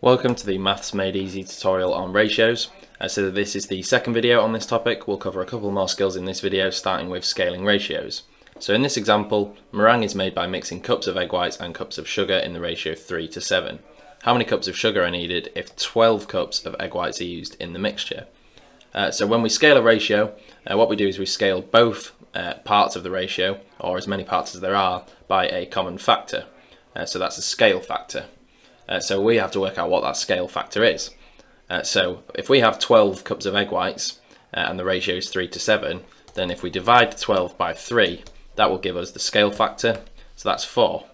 Welcome to the Maths Made Easy tutorial on ratios. Uh, so this is the second video on this topic. We'll cover a couple more skills in this video starting with scaling ratios. So in this example, meringue is made by mixing cups of egg whites and cups of sugar in the ratio of 3 to 7. How many cups of sugar are needed if 12 cups of egg whites are used in the mixture? Uh, so when we scale a ratio, uh, what we do is we scale both uh, parts of the ratio, or as many parts as there are, by a common factor. Uh, so that's a scale factor. Uh, so we have to work out what that scale factor is. Uh, so if we have 12 cups of egg whites uh, and the ratio is 3 to 7, then if we divide 12 by 3, that will give us the scale factor, so that's 4.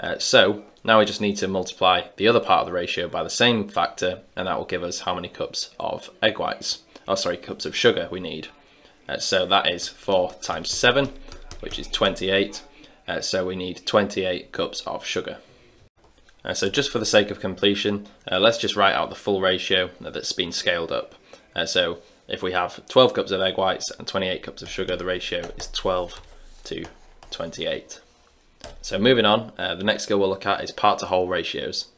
Uh, so now we just need to multiply the other part of the ratio by the same factor, and that will give us how many cups of egg whites, oh sorry, cups of sugar we need. Uh, so that is 4 times 7, which is 28, uh, so we need 28 cups of sugar. Uh, so just for the sake of completion, uh, let's just write out the full ratio that's been scaled up. Uh, so if we have 12 cups of egg whites and 28 cups of sugar, the ratio is 12 to 28. So moving on, uh, the next skill we'll look at is part to whole ratios.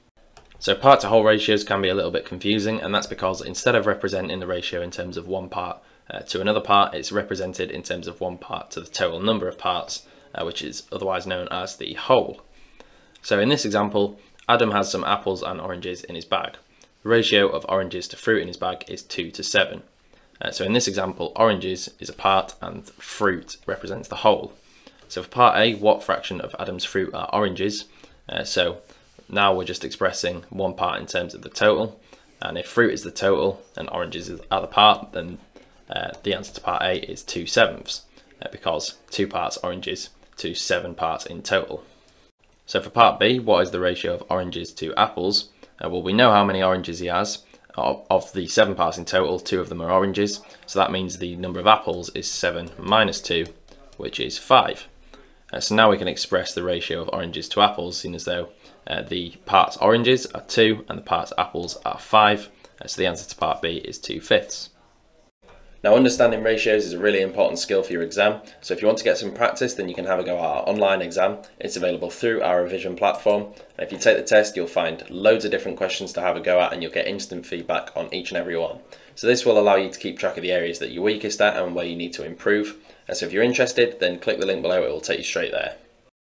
So part to whole ratios can be a little bit confusing and that's because instead of representing the ratio in terms of one part uh, to another part, it's represented in terms of one part to the total number of parts, uh, which is otherwise known as the whole. So in this example, Adam has some apples and oranges in his bag. The ratio of oranges to fruit in his bag is 2 to 7. Uh, so in this example, oranges is a part and fruit represents the whole. So for part A, what fraction of Adam's fruit are oranges? Uh, so now we're just expressing one part in terms of the total. And if fruit is the total and oranges are the part, then uh, the answer to part A is 2 sevenths, uh, because two parts oranges to seven parts in total. So for part B, what is the ratio of oranges to apples? Uh, well, we know how many oranges he has. Of, of the seven parts in total, two of them are oranges. So that means the number of apples is seven minus two, which is five. Uh, so now we can express the ratio of oranges to apples, seeing as though uh, the parts oranges are two and the parts apples are five. Uh, so the answer to part B is two fifths. Now understanding ratios is a really important skill for your exam, so if you want to get some practice then you can have a go at our online exam. It's available through our revision platform, and if you take the test you'll find loads of different questions to have a go at and you'll get instant feedback on each and every one. So this will allow you to keep track of the areas that you're weakest at and where you need to improve. And so if you're interested then click the link below, it will take you straight there.